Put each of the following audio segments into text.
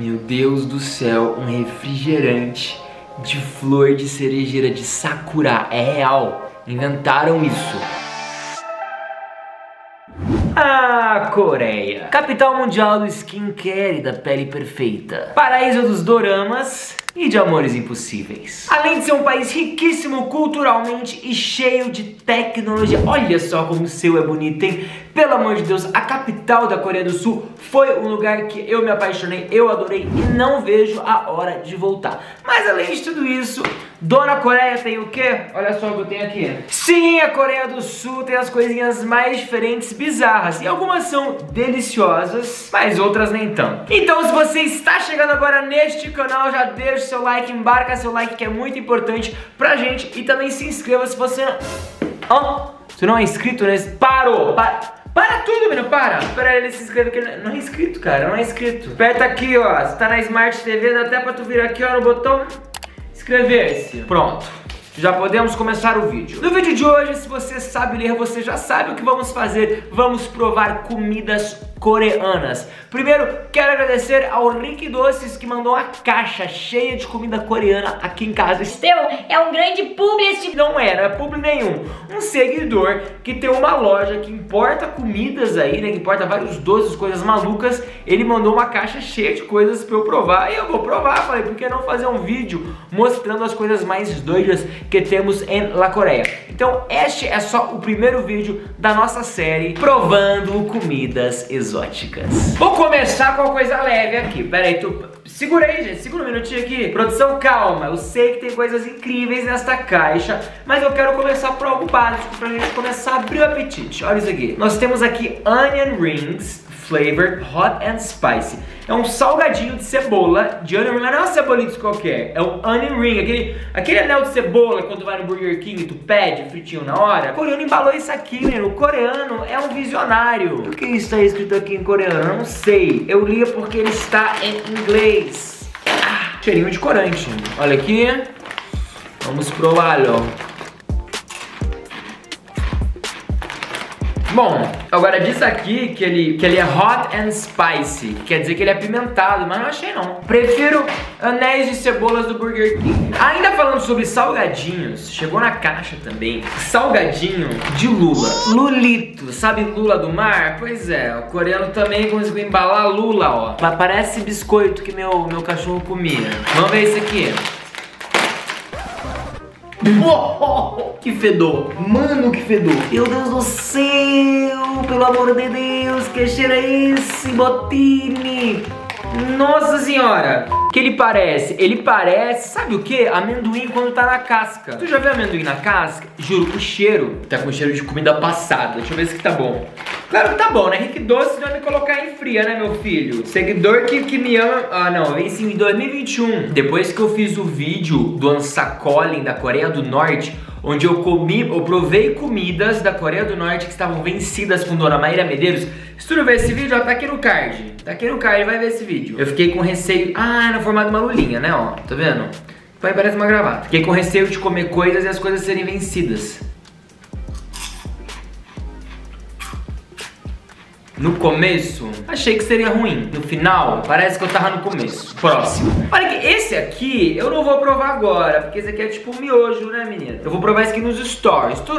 Meu Deus do céu, um refrigerante de flor de cerejeira de sakura. É real. Inventaram isso. Ah, Coreia. Capital mundial do skincare e da pele perfeita. Paraíso dos doramas e de amores impossíveis. Além de ser um país riquíssimo culturalmente e cheio de tecnologia. Olha só como o seu é bonito, hein? Pelo amor de Deus, a capital da Coreia do Sul foi um lugar que eu me apaixonei, eu adorei e não vejo a hora de voltar. Mas além de tudo isso, Dona Coreia tem o quê? Olha só o que eu tenho aqui. Sim, a Coreia do Sul tem as coisinhas mais diferentes, bizarras. E algumas são deliciosas, mas outras nem tanto. Então, se você está chegando agora neste canal, já deixa seu like, embarca seu like que é muito importante pra gente. E também se inscreva se você. Oh, se não é inscrito nesse... Parou! Para... Para tudo, menino, para! Espera ele se inscrever, que não é inscrito, cara, não é inscrito. Aperta aqui, ó, se tá na Smart TV, dá até pra tu vir aqui, ó, no botão inscrever-se. Pronto. Já podemos começar o vídeo. No vídeo de hoje, se você sabe ler, você já sabe o que vamos fazer. Vamos provar comidas coreanas. Primeiro, quero agradecer ao Rick Doces que mandou uma caixa cheia de comida coreana aqui em casa. Esteu, é um grande publi Não é, não é publi nenhum. Um seguidor que tem uma loja que importa comidas aí, né, que importa vários doces, coisas malucas. Ele mandou uma caixa cheia de coisas pra eu provar e eu vou provar. Falei, por que não fazer um vídeo mostrando as coisas mais doidas que temos em La Coreia? Então, este é só o primeiro vídeo da nossa série provando comidas exóticas exóticas. Vou começar com uma coisa leve aqui. Pera aí, tu... Segura aí, gente. Segura um minutinho aqui. Produção, calma. Eu sei que tem coisas incríveis nesta caixa, mas eu quero começar por algo básico pra gente começar a abrir o apetite. Olha isso aqui. Nós temos aqui onion rings flavored hot and spicy. É um salgadinho de cebola de onion ring, mas não é uma cebolita qualquer, é um onion ring, aquele, aquele anel de cebola quando vai no Burger King e tu pede fritinho na hora. O coreano embalou isso aqui, menino. O coreano é um visionário. O que está escrito aqui em coreano? Eu não sei. Eu li porque ele está em inglês. Ah, cheirinho de corante. Olha aqui. Vamos prová-lo. Bom, agora diz aqui que ele, que ele é hot and spicy, quer dizer que ele é apimentado, mas não achei não. Prefiro anéis de cebolas do Burger King. Ainda falando sobre salgadinhos, chegou na caixa também, salgadinho de lula. Lulito, sabe lula do mar? Pois é, o coreano também conseguiu embalar lula, ó. Mas parece biscoito que meu, meu cachorro comia. Vamos ver isso aqui. que fedor! Mano, que fedor! Meu Deus do céu! Pelo amor de Deus, que cheiro é esse, Botini? Nossa senhora! que ele parece? Ele parece, sabe o que? Amendoim quando tá na casca. Tu já viu amendoim na casca? Juro, o cheiro tá com cheiro de comida passada. Deixa eu ver se que tá bom. Claro que tá bom, né? Rick Doce vai me colocar em fria, né, meu filho? Seguidor que, que me ama... Ah, não, vence em 2021. Depois que eu fiz o vídeo do Ansacolin da Coreia do Norte, onde eu comi, eu provei comidas da Coreia do Norte que estavam vencidas com Dona Maíra Medeiros. Se tu não ver esse vídeo, ó, tá aqui no card. Tá aqui no card, vai ver esse vídeo. Eu fiquei com receio... Ah, formato de uma lulinha, né, ó. Tá vendo? Vai, parece uma gravata. Fiquei com receio de comer coisas e as coisas serem vencidas. No começo, achei que seria ruim. No final, parece que eu tava no começo. Próximo. Olha que esse aqui eu não vou provar agora, porque esse aqui é tipo um miojo, né, menina? Eu vou provar esse aqui nos stories. Tu...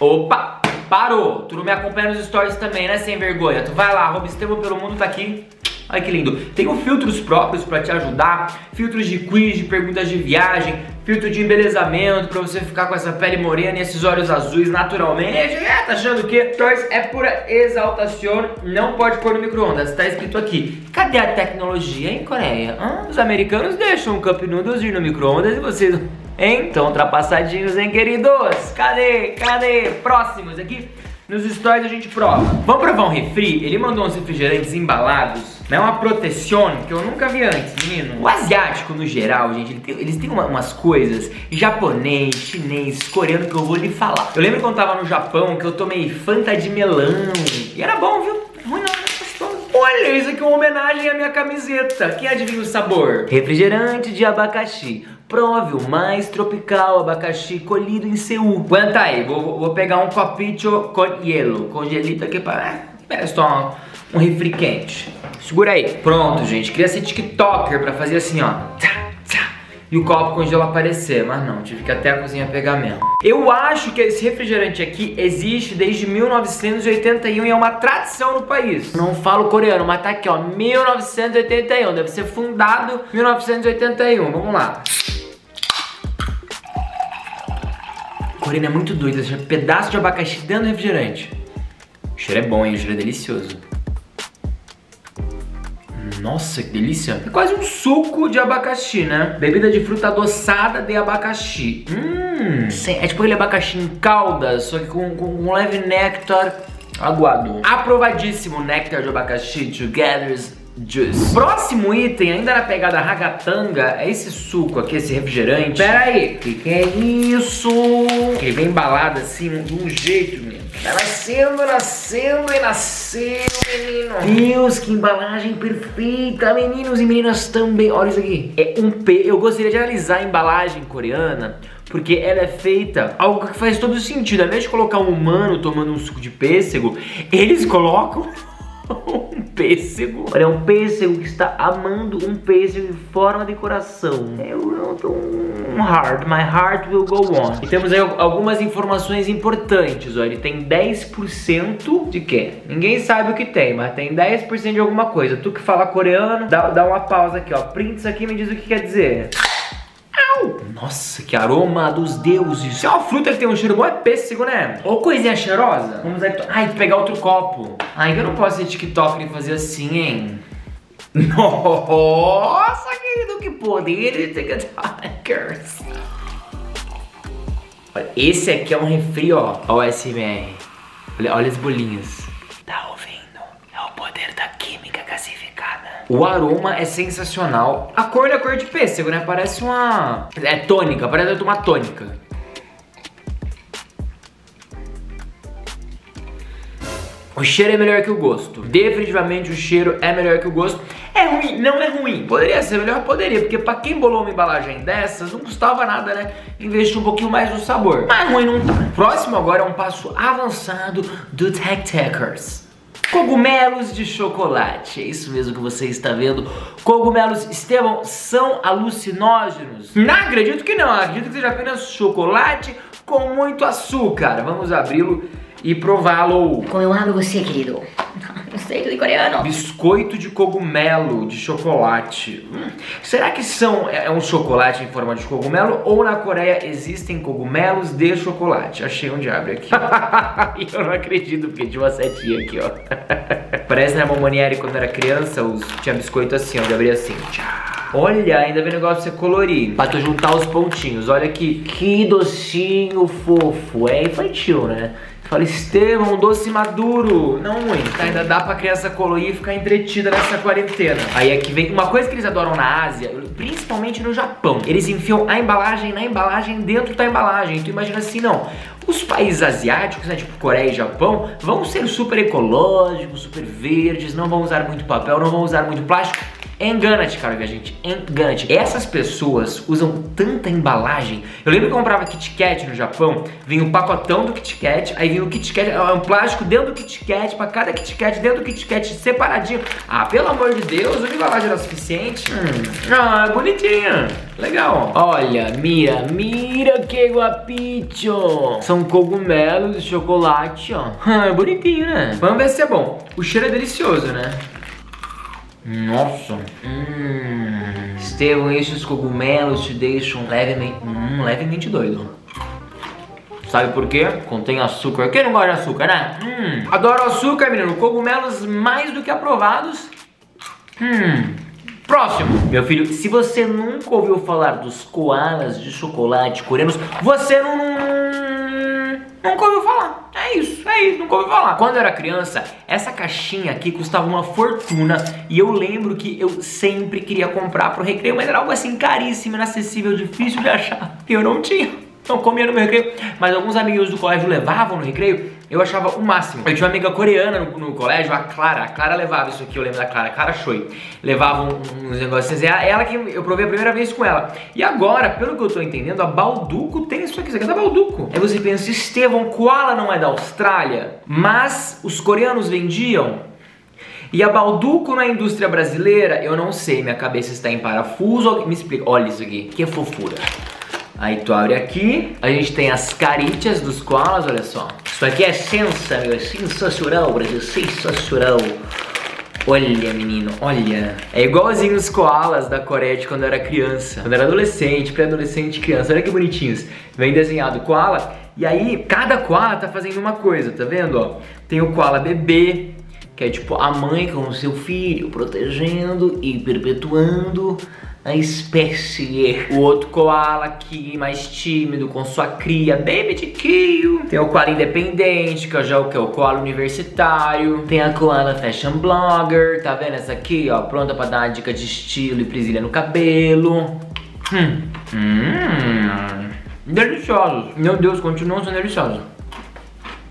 Opa! Parou! Tu não me acompanha nos stories também, né, sem vergonha? Tu vai lá, arroba pelo mundo tá aqui Olha que lindo. Tenho filtros próprios para te ajudar, filtros de quiz, de perguntas de viagem, filtro de embelezamento para você ficar com essa pele morena e esses olhos azuis naturalmente. É, tá achando que Toys é pura exaltação, não pode pôr no micro-ondas, tá escrito aqui. Cadê a tecnologia em Coreia? Os americanos deixam o Cup Noodles ir no micro-ondas e vocês... Hein? Tão ultrapassadinhos, hein, queridos? Cadê? Cadê? Próximos aqui. Nos stories a gente prova. Vamos provar um refri? Ele mandou uns refrigerantes embalados, né? Uma proteção que eu nunca vi antes, menino. O asiático, no geral, gente, eles têm uma, umas coisas japonês, chinês, coreano que eu vou lhe falar. Eu lembro quando eu tava no Japão que eu tomei Fanta de melão. E era bom, viu? Ruim não, gostoso. Olha, isso aqui é uma homenagem à minha camiseta. Quem adivinha o sabor? Refrigerante de abacaxi. Prove o mais tropical abacaxi colhido em Seul. Aguenta aí, vou, vou pegar um copinho com hielo, com gelito aqui para... É, espera só um refri quente. Segura aí. Pronto, gente. Queria ser TikToker pra fazer assim, ó. Tchá, tchá, e o copo com gelo aparecer. Mas não, tive que até a cozinha pegar mesmo. Eu acho que esse refrigerante aqui existe desde 1981 e é uma tradição no país. Não falo coreano, mas tá aqui, ó. 1981. Deve ser fundado em 1981. Vamos lá. Coreano é muito doido, deixa pedaço de abacaxi dentro do refrigerante. O cheiro é bom, hein? O cheiro é delicioso. Nossa, que delícia. É quase um suco de abacaxi, né? Bebida de fruta adoçada de abacaxi. Hum. É tipo aquele abacaxi em calda, só que com, com um leve néctar aguado. Aprovadíssimo néctar de abacaxi, Together's Juice. Próximo item, ainda na pegada ragatanga, é esse suco aqui, esse refrigerante. Pera aí, que que é isso? Que vem embalado assim, de um jeito, menino. Tá nascendo, nascendo e nasceu, menino. Deus, que embalagem perfeita, meninos e meninas também. Olha isso aqui. É um P. Eu gostaria de analisar a embalagem coreana porque ela é feita algo que faz todo sentido. Ao invés de colocar um humano tomando um suco de pêssego, eles colocam pêssego. Olha, é um pêssego que está amando um pêssego em forma de coração. Eu não tô um heart, my heart will go on. E temos aí algumas informações importantes, olha, ele tem 10% de quê? Ninguém sabe o que tem, mas tem 10% de alguma coisa. Tu que fala coreano, dá, dá uma pausa aqui, ó. Print isso aqui e me diz o que quer dizer. Nossa, que aroma dos deuses. Se é uma fruta que tem um cheiro bom, é pêssego, né? Ou coisinha cheirosa. Vamos aí. Ai, pegar outro copo. Ai, eu não posso ser TikTok e fazer assim, hein? Nossa, querido, que poder de TikTokers. Olha, esse aqui é um refri, ó. Ó o SMR. Olha, olha as bolinhas. Tá ouvindo? É o poder da química gasificada. O aroma é sensacional. A cor é a cor de pêssego, né? Parece uma... É tônica, parece uma tônica. O cheiro é melhor que o gosto. Definitivamente o cheiro é melhor que o gosto. É ruim? Não é ruim. Poderia ser melhor? Poderia, porque pra quem bolou uma embalagem dessas, não custava nada, né? Investir um pouquinho mais no sabor. Mas ruim não tá. Próximo agora é um passo avançado do Tech Techers. Cogumelos de chocolate, é isso mesmo que você está vendo. Cogumelos, Estevão, são alucinógenos? Não acredito que não, acredito que seja apenas chocolate com muito açúcar. Vamos abri-lo e prová-lo. Como eu amo você, querido. Não sei de coreano. Biscoito de cogumelo de chocolate. Hum, será que são é, é um chocolate em forma de cogumelo ou na Coreia existem cogumelos de chocolate? Achei onde abre aqui. eu não acredito porque tinha uma setinha aqui, ó. Parece na Momonieri quando era criança, os, tinha biscoito assim, ó, de abrir assim. Olha, ainda vem negócio pra você colorir. Pra tu juntar os pontinhos. Olha aqui, que docinho fofo. É infantil, né? Fala, Estevão, doce maduro. Não muito, tá? Ainda dá pra criança colorir e ficar entretida nessa quarentena. Aí aqui vem uma coisa que eles adoram na Ásia, principalmente no Japão. Eles enfiam a embalagem na embalagem dentro da embalagem. Tu imagina assim, não. Os países asiáticos, né, tipo Coreia e Japão, vão ser super ecológicos, super verdes, não vão usar muito papel, não vão usar muito plástico. Engana-te, cara, gente. Engana-te. Essas pessoas usam tanta embalagem. Eu lembro que eu comprava Kit Kat no Japão, vinha um pacotão do Kit Kat, aí vinha o Kit Kat, é um plástico dentro do Kit Kat, pra cada Kit Kat dentro do Kit Kat separadinho. Ah, pelo amor de Deus, uma embalagem era suficiente? Hum. Ah, bonitinha. Legal. Olha, mira, mira que guapicho. São cogumelos de chocolate, ó. Ah, bonitinho, né? Vamos ver se é bom. O cheiro é delicioso, né? Nossa. Hum. Estevão, esses cogumelos te deixam levemente, hum, levemente doido. Sabe por quê? Contém açúcar. Quem não gosta de açúcar, né? Hum. Adoro açúcar, menino. Cogumelos mais do que aprovados. Hum. Próximo. Meu filho, se você nunca ouviu falar dos koalas de chocolate coreanos, você não, nunca ouviu falar. É isso, é isso, nunca ouvi falar. Quando eu era criança, essa caixinha aqui custava uma fortuna e eu lembro que eu sempre queria comprar pro recreio, mas era algo assim caríssimo, inacessível, difícil de achar. E eu não tinha não comia no meu recreio, mas alguns amigos do colégio levavam no recreio, eu achava o máximo. Eu tinha uma amiga coreana no, no colégio, a Clara, a Clara levava isso aqui, eu lembro da Clara, Clara Choi. Levava uns negócios, é ela que eu provei a primeira vez com ela. E agora, pelo que eu tô entendendo, a Balduco tem isso aqui, isso aqui é da Balduco. Aí você pensa, Estevão, Koala não é da Austrália, mas os coreanos vendiam E a Balduco na indústria brasileira, eu não sei, minha cabeça está em parafuso. Me explica, olha isso aqui, que fofura. Aí tu abre aqui, a gente tem as caritas dos koalas, olha só. Isso aqui é sensa, meu, é sensacional, Brasil, sensacional. Olha, menino, olha. É igualzinho os koalas da Coreia de quando eu era criança. Quando eu era adolescente, pré-adolescente, criança. Olha que bonitinhos. Vem desenhado koala. E aí, cada koala tá fazendo uma coisa, tá vendo, ó? Tem o koala bebê, que é tipo a mãe com o seu filho, protegendo e perpetuando a espécie. O outro koala aqui, mais tímido, com sua cria bem bitiquinho. Tem o koala independente, que é já o que é o koala universitário. Tem a koala fashion blogger, tá vendo essa aqui, ó, pronta pra dar uma dica de estilo e presilha no cabelo. Hum. Hum. Deliciosos. Meu Deus, continuam sendo deliciosos.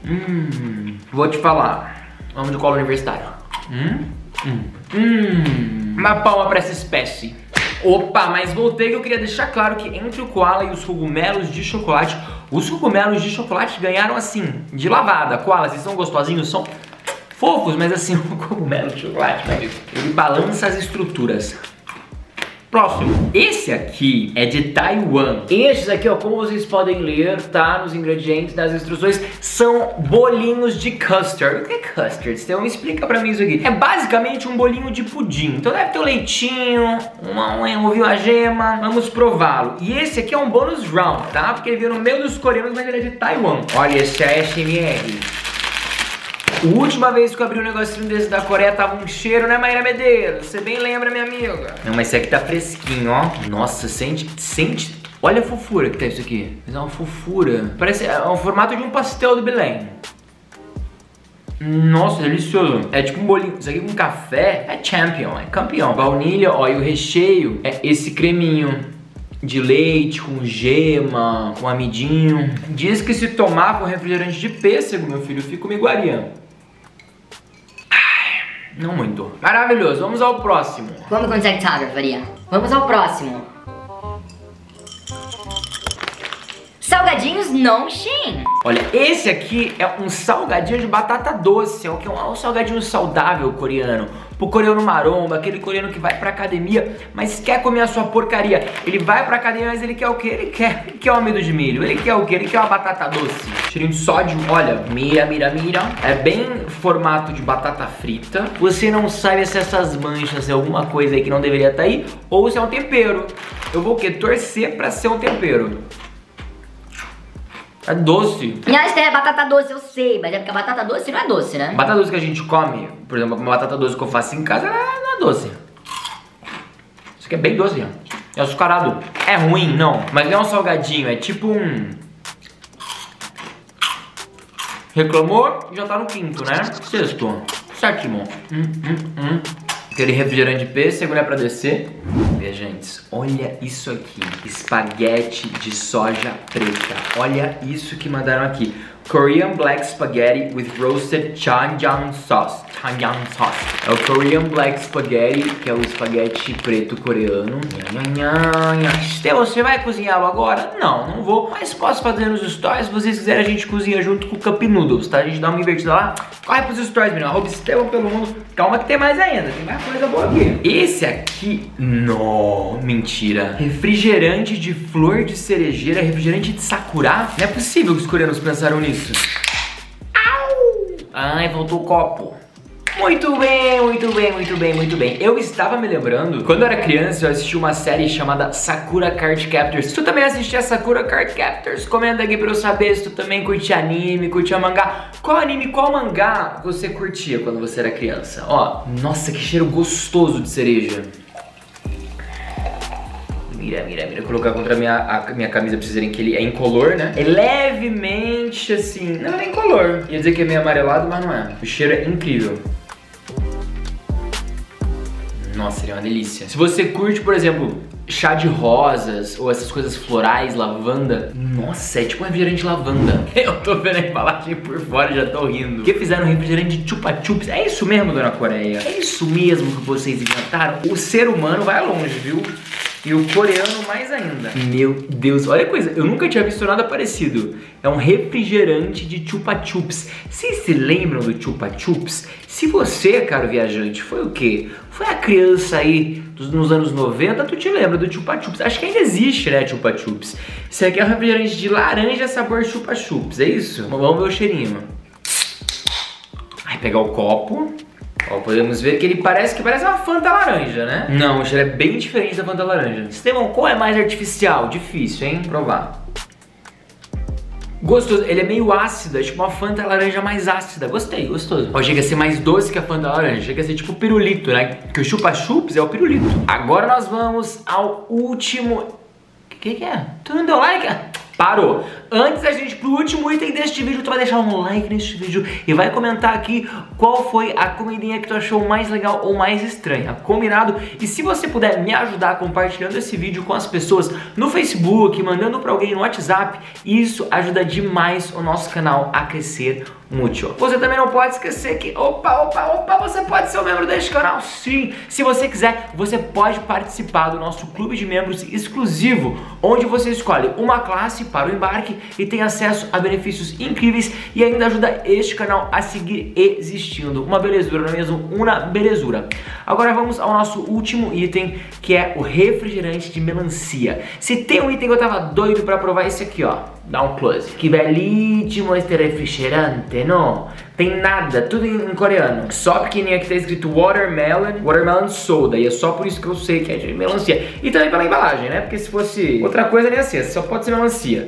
Hum. Vou te falar. Vamos de koala universitário. Hum. Hum. Hum. Uma palma pra essa espécie. Opa, mas voltei que eu queria deixar claro que entre o koala e os cogumelos de chocolate, os cogumelos de chocolate ganharam assim, de lavada. Koala, vocês são gostosinhos, são fofos, mas assim, o cogumelo de chocolate, ele balança as estruturas. Próximo. Esse aqui é de Taiwan. Esses aqui, ó, como vocês podem ler, tá nos ingredientes das instruções, são bolinhos de custard. O que é custard? Então explica pra mim isso aqui. É basicamente um bolinho de pudim. Então deve ter um leitinho, uma, um ovinho, a gema. Vamos prová-lo. E esse aqui é um bônus round, tá? Porque ele veio no meio dos coreanos, mas ele é de Taiwan. Olha, esse é SMR. Última vez que eu abri um negocinho desse da Coreia tava um cheiro, né, Maíra Medeiros? Você bem lembra, minha amiga? Não, mas esse aqui tá fresquinho, ó. Nossa, sente, sente... Olha a fofura que tá isso aqui. Mas é uma fofura. Parece é um formato de um pastel do Belém. Nossa, delicioso. É tipo um bolinho. Isso aqui com café é champion, é campeão. Baunilha, ó, e o recheio é esse creminho de leite, com gema, com amidinho. Diz que se tomar com refrigerante de pêssego, meu filho, fica uma iguaria. Não muito. Maravilhoso, vamos ao próximo. Vamos conectar, Faria. Vamos ao próximo. Salgadinhos Nongxin. Olha, esse aqui é um salgadinho de batata doce, é é um salgadinho saudável coreano. O coreano maromba, aquele coreano que vai pra academia, mas quer comer a sua porcaria. Ele vai pra academia, mas ele quer o quê? Ele quer, ele quer um amido de milho, ele quer o quê? Ele quer uma batata doce. Cheirinho de sódio, olha, mira, mira, mira. É bem formato de batata frita. Você não sabe se essas manchas é alguma coisa aí que não deveria estar tá aí, ou se é um tempero. Eu vou o quê? Torcer pra ser um tempero. É doce. Aliás, é batata doce, eu sei, mas é porque a batata doce não é doce, né? Batata doce que a gente come, por exemplo, uma batata doce que eu faço em casa, não é doce. Isso aqui é bem doce, ó. É açucarado. É ruim, não, mas não é um salgadinho, é tipo um... Reclamou, já tá no quinto, né? Sexto. Sétimo. Hum, hum, hum. Aquele refrigerante pêssego, né, pra descer. Gente, olha isso aqui. Espaguete de soja preta. Olha isso que mandaram aqui. Korean Black Spaghetti with Roasted Chanjang Sauce. Chanjang Sauce. É o Korean Black Spaghetti, que é o espaguete preto coreano. Então, você vai cozinhá-lo agora? Não, não vou. Mas posso fazer nos stories. Se vocês quiserem, a gente cozinha junto com o Cup Noodles, tá? A gente dá uma invertida lá. Corre pros stories, menino. Arroba Estevão pelo mundo. Calma que tem mais ainda. Tem mais coisa boa aqui. Esse aqui... Não, mentira. Refrigerante de flor de cerejeira, refrigerante de sakura. Não é possível que os coreanos pensaram nisso isso. Ai, voltou o copo. Muito bem, muito bem, muito bem, muito bem. Eu estava me lembrando, quando eu era criança, eu assisti uma série chamada Sakura Card Captors. Se tu também assistia Sakura Card Captors, comenta aqui pra eu saber se tu também curtia anime, curtia mangá. Qual anime, qual mangá você curtia quando você era criança? Ó, nossa, que cheiro gostoso de cereja. Mira, mira, mira. Vou colocar contra a minha, a minha camisa pra vocês verem que ele é incolor, né? É levemente assim. Não, é incolor. Ia dizer que é meio amarelado, mas não é. O cheiro é incrível. Nossa, seria uma delícia. Se você curte, por exemplo, chá de rosas ou essas coisas florais, lavanda. Nossa, é tipo um refrigerante lavanda. Eu tô vendo a embalagem por fora e já tô rindo. Que fizeram um refrigerante de chupa chups. É isso mesmo, dona Coreia? É isso mesmo que vocês inventaram? O ser humano vai longe, viu? E o coreano mais ainda. Meu Deus, olha a coisa, eu nunca tinha visto nada parecido. É um refrigerante de chupa chups. Vocês se lembram do chupa chups? Se você, caro viajante, foi o quê? Foi a criança aí dos, nos anos 90, tu te lembra do chupa chups? Acho que ainda existe, né, chupa chups. Esse aqui é um refrigerante de laranja sabor chupa chups, é isso? Vamos ver o cheirinho. Aí pegar o copo. Ó, podemos ver que ele parece que parece uma Fanta laranja, né? Não, o cheiro é bem diferente da Fanta laranja. Estevão, qual é mais artificial? Difícil, hein? Provar. Gostoso, ele é meio ácido, é tipo uma Fanta laranja mais ácida. Gostei, gostoso. Ó, chega a ser mais doce que a Fanta laranja, chega a ser tipo pirulito, né? Que o chupa-chups é o pirulito. Agora nós vamos ao último... O que, que é? Tu não deu like? Parou. Antes da gente ir pro último item deste vídeo, tu vai deixar um like neste vídeo e vai comentar aqui qual foi a comidinha que tu achou mais legal ou mais estranha. Combinado? E se você puder me ajudar compartilhando esse vídeo com as pessoas no Facebook, mandando para alguém no WhatsApp, isso ajuda demais o nosso canal a crescer muito. Você também não pode esquecer que, opa, opa, opa, você pode ser um membro deste canal, sim. Se você quiser, você pode participar do nosso clube de membros exclusivo, onde você escolhe uma classe para o embarque e tem acesso a benefícios incríveis e ainda ajuda este canal a seguir existindo. Uma belezura, não é mesmo? Uma belezura. Agora vamos ao nosso último item, que é o refrigerante de melancia. Se tem um item que eu tava doido para provar, esse aqui, ó. Dá um close. Que belíssimo este refrigerante, não? Tem nada, tudo em, em, coreano. Só pequenininho aqui tá escrito watermelon, watermelon soda. E é só por isso que eu sei que é de melancia. E também pela embalagem, né? Porque se fosse outra coisa, nem assim, só pode ser melancia.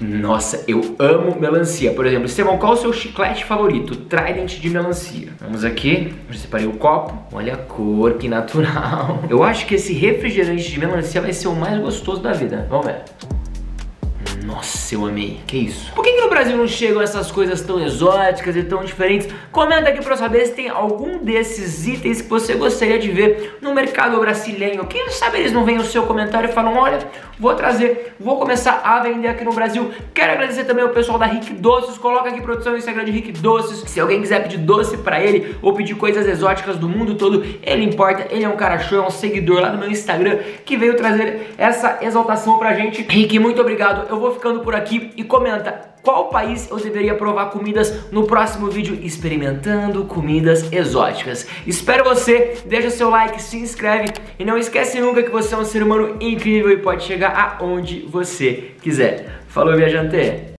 Nossa, eu amo melancia. Por exemplo, Estevão, qual o seu chiclete favorito? Trident de melancia. Vamos aqui, eu separei o copo. Olha a cor, que natural. Eu acho que esse refrigerante de melancia vai ser o mais gostoso da vida. Vamos ver. Nossa, eu amei. Que isso? Por que, que Brasil não chegam essas coisas tão exóticas e tão diferentes? Comenta aqui pra saber se tem algum desses itens que você gostaria de ver no mercado brasileiro. Quem sabe eles não vêm o seu comentário e falam, olha, vou trazer, vou começar a vender aqui no Brasil. Quero agradecer também ao pessoal da Rick Doces. Coloca aqui produção no Instagram de Rick Doces. Se alguém quiser pedir doce pra ele ou pedir coisas exóticas do mundo todo, ele importa. Ele é um cara show, é um seguidor lá do meu Instagram que veio trazer essa exaltação pra gente. Rick, muito obrigado. Eu vou ficando por aqui e comenta qual país eu deveria provar comidas no próximo vídeo experimentando comidas exóticas. Espero você, deixa seu like, se inscreve e não esquece nunca que você é um ser humano incrível e pode chegar aonde você quiser. Falou, viajante!